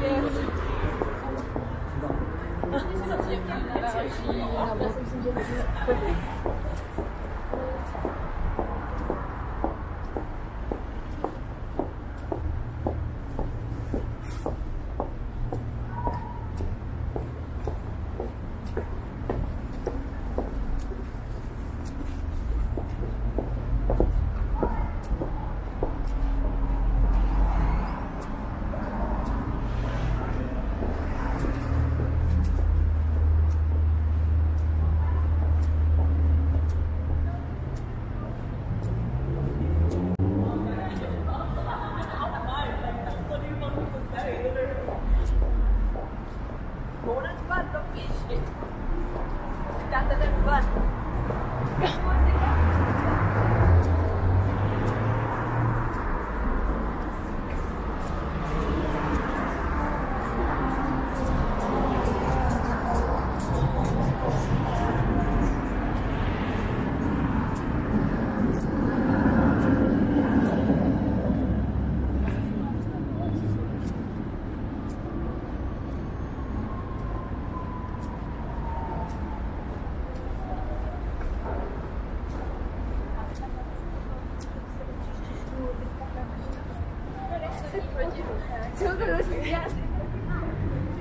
Yes.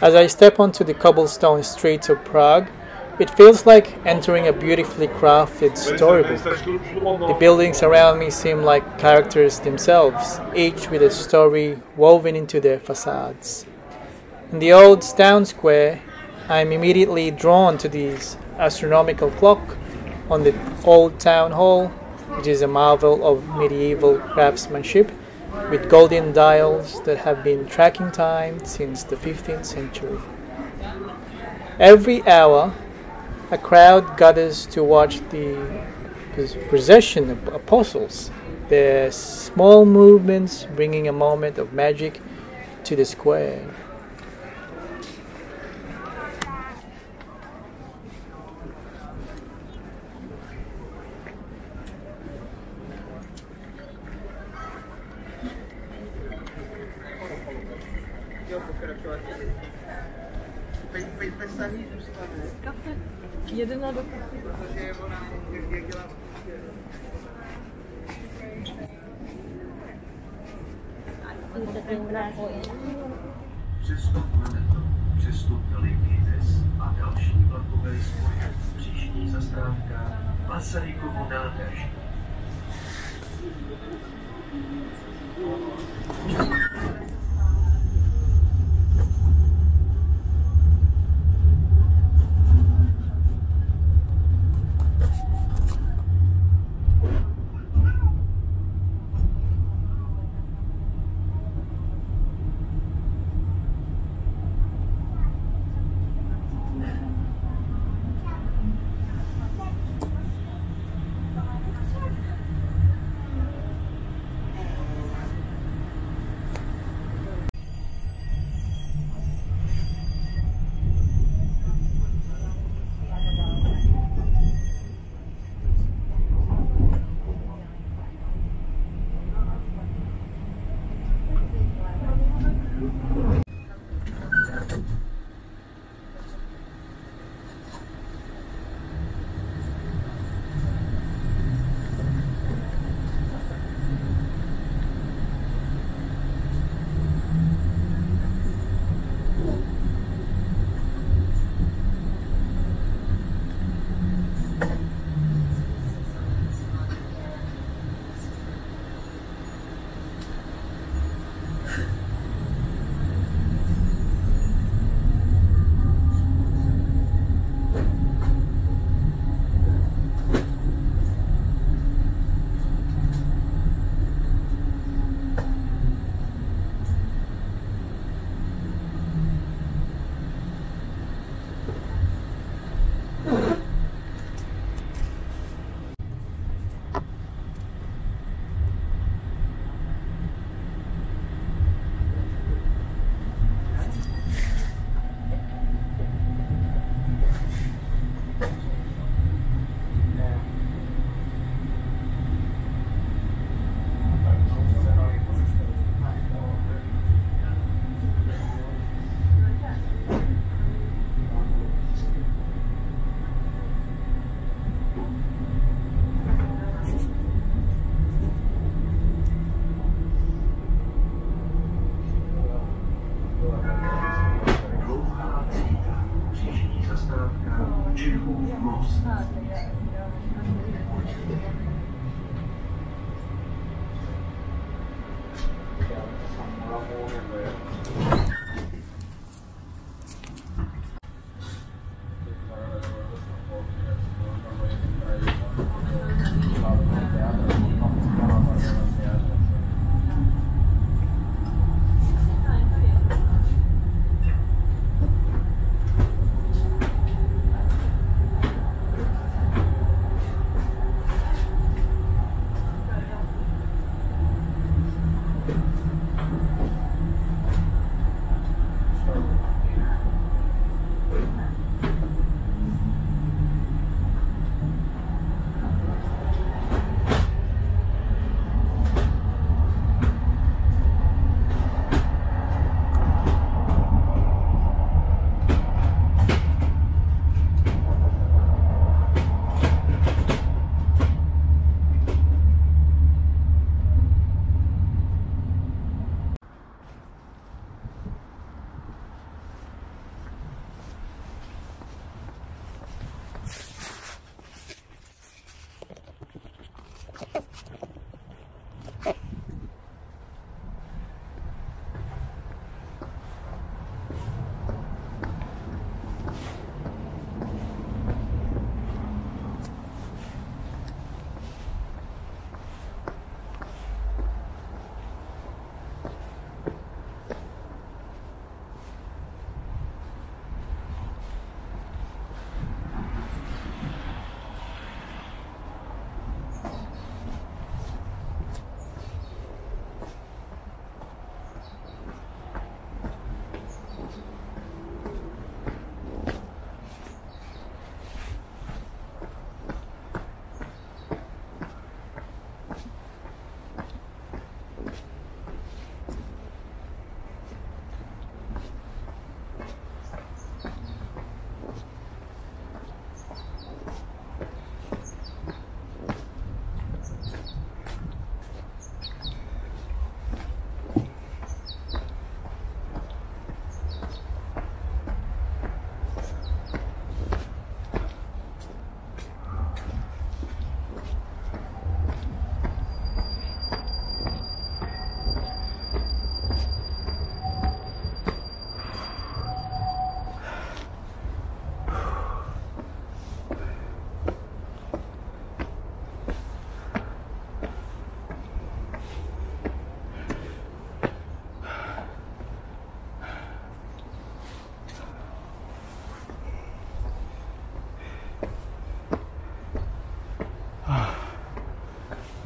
As I step onto the cobblestone streets of Prague, it feels like entering a beautifully crafted storybook. The buildings around me seem like characters themselves, each with a story woven into their facades. In the old town square, I am immediately drawn to this astronomical clock on the old town hall, which is a marvel of medieval craftsmanship with golden dials that have been tracking time since the 15th century. Every hour, a crowd gathers to watch the procession of apostles, their small movements bringing a moment of magic to the square. Přestup na metro, přestup na Linkejtes a další vlakové spoje. Příští zastávka Masarykovo nádraží. Dlouhá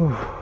Whew.